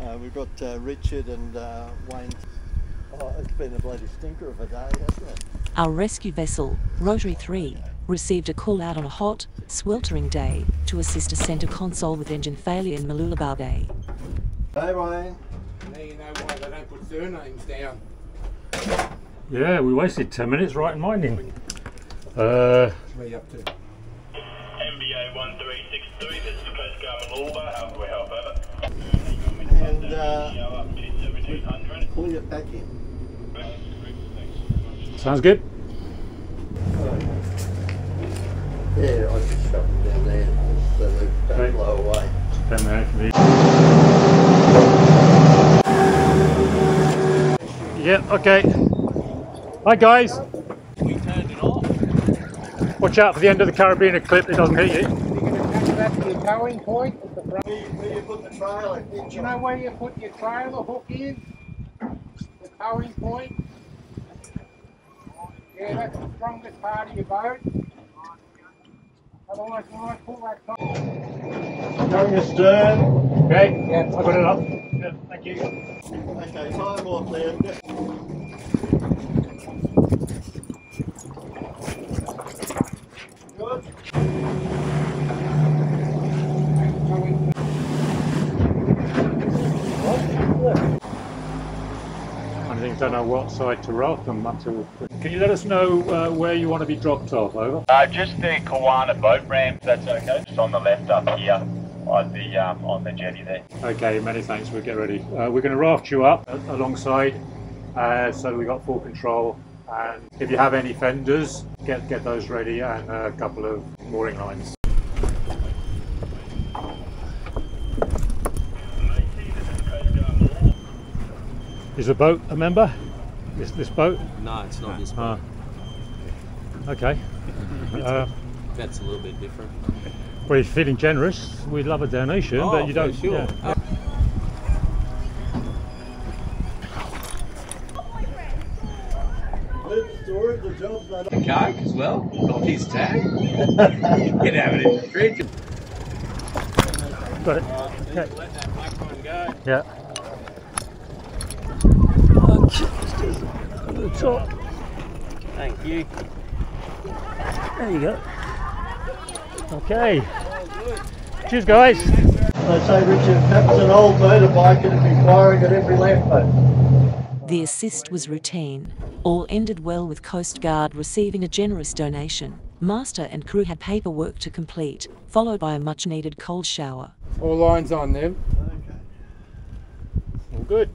Uh, we've got uh, Richard and uh, Wayne. Oh, it's been a bloody stinker of a day, hasn't it? Our rescue vessel, Rotary 3, received a call out on a hot, sweltering day to assist a centre console with engine failure in Mooloolaba Bay. Hey, Wayne. Now you know why they don't put surnames down. Yeah, we wasted 10 minutes writing mining. Uh, Where you up to? MBA 1363, this is Coast Guard Mooloolaba, how can we help over? And uh, Go up to 1700. pull it back in. sounds good. Yeah, I just shove them down there so they don't Okay. blow away. 10 minutes. Yeah, okay. Hi guys. We turned it off. Watch out for the end of the carabiner clip, it doesn't hit you. You're going to attach that to your towing point at the front. Where you put the trailer, Do you know where you put your trailer hook in? The towing point? Yeah, that's the strongest part of your boat. Otherwise, when I pull that top. Down your stern. Okay, Yeah, I got it up. Yeah, thank you. Okay, time off there. Good. towing I think don't know what side to rock them. Can you let us know uh, where you want to be dropped off? Over. Uh, just the Kawana boat ramp, that's okay. Just on the left up here on the um, on the jetty there. Okay, many thanks. We'll get ready. Uh, we're going to raft you up alongside, uh, so we got full control. And if you have any fenders, get get those ready and a couple of mooring lines. Is the boat a member? This this boat? No, it's not this Ah. one. okay. Uh, That's a little bit different. well, if you're feeling generous, we'd love a donation, Oh, but you for don't. sure. yeah. Good story, the job's Coke as well. Got his tag. Get have it in the fridge. Got it. Okay. Let that black one go. Yeah. Okay, the top. Thank you. There you go. Okay. Cheers, guys. They say, Richard, that's an old motorbike and it'd be firing at every lamppost. The assist was routine. All ended well with Coast Guard receiving a generous donation. Master and crew had paperwork to complete, followed by a much needed cold shower. All lines on them. Okay. All good.